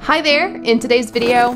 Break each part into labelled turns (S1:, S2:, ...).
S1: Hi there! In today's video,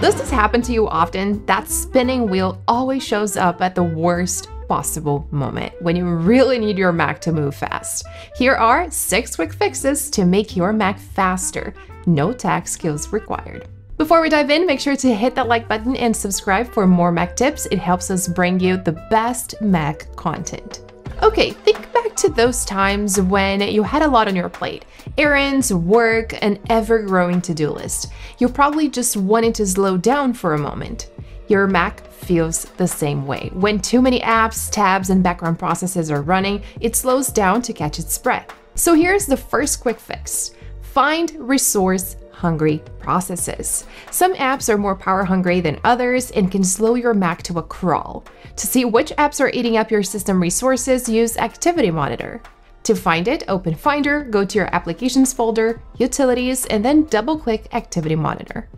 S1: this has happened to you often? That spinning wheel always shows up at the worst possible moment when you really need your Mac to move fast. Here are 6 quick fixes to make your Mac faster. No tech skills required. Before we dive in, make sure to hit that like button and subscribe for more Mac tips. It helps us bring you the best Mac content. Okay, think back to those times when you had a lot on your plate errands, work, an ever growing to do list. You probably just wanted to slow down for a moment. Your Mac feels the same way. When too many apps, tabs, and background processes are running, it slows down to catch its breath. So here's the first quick fix find resource hungry processes. Some apps are more power hungry than others and can slow your Mac to a crawl. To see which apps are eating up your system resources, use Activity Monitor. To find it, open Finder, go to your Applications folder, Utilities, and then double-click Activity Monitor.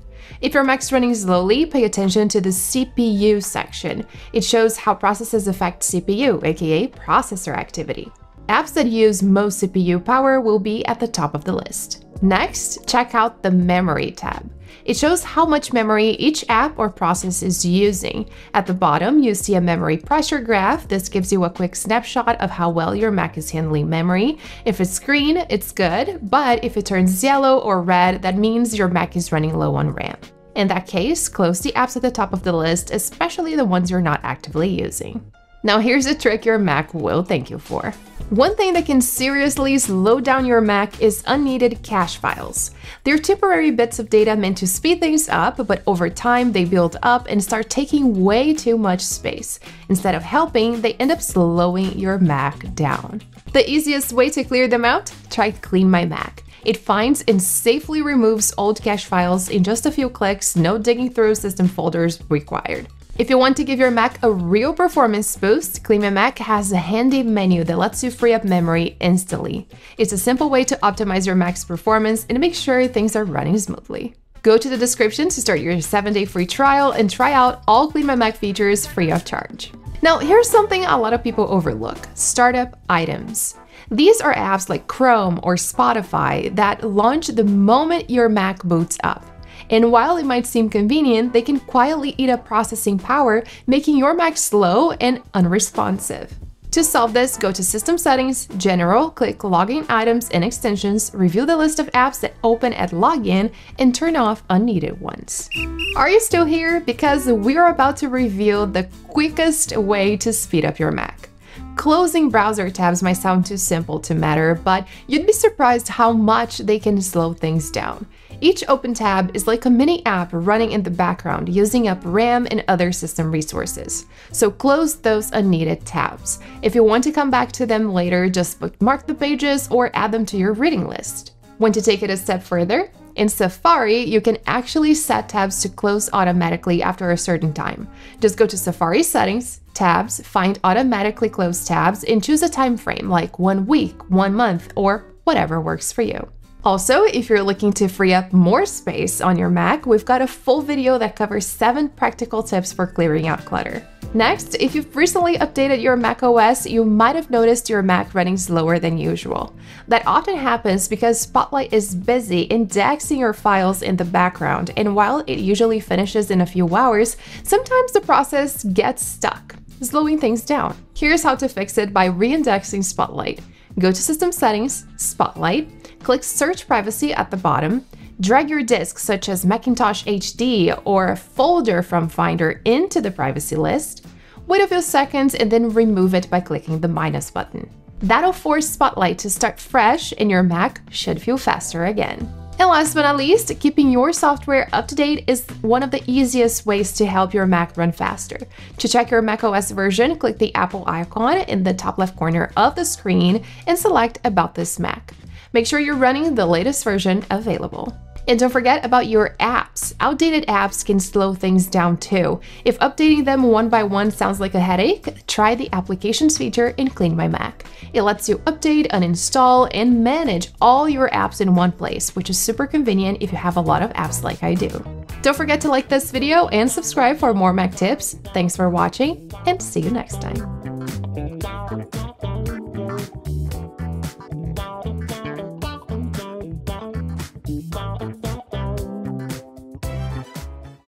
S1: If your Mac's running slowly, pay attention to the CPU section. It shows how processes affect CPU, aka processor activity. Apps that use most CPU power will be at the top of the list. Next, check out the Memory tab. It shows how much memory each app or process is using. At the bottom, you see a memory pressure graph. This gives you a quick snapshot of how well your Mac is handling memory. If it's green, it's good, but if it turns yellow or red, that means your Mac is running low on RAM. In that case, close the apps at the top of the list, especially the ones you're not actively using. Now here's a trick your Mac will thank you for. One thing that can seriously slow down your Mac is unneeded cache files. They're temporary bits of data meant to speed things up, but over time they build up and start taking way too much space. Instead of helping, they end up slowing your Mac down. The easiest way to clear them out? Try Clean My Mac. It finds and safely removes old cache files in just a few clicks, no digging through system folders required. If you want to give your Mac a real performance boost, My Mac has a handy menu that lets you free up memory instantly. It's a simple way to optimize your Mac's performance and make sure things are running smoothly. Go to the description to start your 7-day free trial and try out all My Mac features free of charge. Now, here's something a lot of people overlook, startup items. These are apps like Chrome or Spotify that launch the moment your Mac boots up. And while it might seem convenient, they can quietly eat up processing power, making your Mac slow and unresponsive. To solve this, go to System Settings, General, click Login Items and Extensions, review the list of apps that open at login, and turn off unneeded ones. Are you still here? Because we're about to reveal the quickest way to speed up your Mac. Closing browser tabs might sound too simple to matter, but you'd be surprised how much they can slow things down. Each open tab is like a mini app running in the background using up RAM and other system resources. So close those unneeded tabs. If you want to come back to them later, just bookmark the pages or add them to your reading list. Want to take it a step further? In Safari, you can actually set tabs to close automatically after a certain time. Just go to Safari Settings, Tabs, find Automatically Close tabs, and choose a time frame like one week, one month, or whatever works for you. Also, if you're looking to free up more space on your Mac, we've got a full video that covers 7 practical tips for clearing out clutter. Next, if you've recently updated your Mac OS, you might have noticed your Mac running slower than usual. That often happens because Spotlight is busy indexing your files in the background, and while it usually finishes in a few hours, sometimes the process gets stuck, slowing things down. Here's how to fix it by reindexing Spotlight. Go to System Settings, Spotlight, click Search Privacy at the bottom, drag your disk such as Macintosh HD or a folder from Finder into the privacy list, wait a few seconds and then remove it by clicking the minus button. That'll force Spotlight to start fresh and your Mac should feel faster again. And last but not least, keeping your software up to date is one of the easiest ways to help your Mac run faster. To check your macOS version, click the Apple icon in the top left corner of the screen and select About this Mac. Make sure you're running the latest version available. And don't forget about your apps. Outdated apps can slow things down too. If updating them one by one sounds like a headache, try the Applications feature in Clean My Mac. It lets you update, uninstall, and manage all your apps in one place, which is super convenient if you have a lot of apps like I do. Don't forget to like this video and subscribe for more Mac tips. Thanks for watching, and see you next time.